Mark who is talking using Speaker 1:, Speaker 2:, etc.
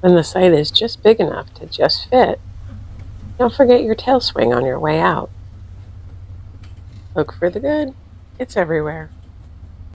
Speaker 1: When the site is just big enough to just fit, don't forget your tail swing on your way out. Look for the good. It's everywhere.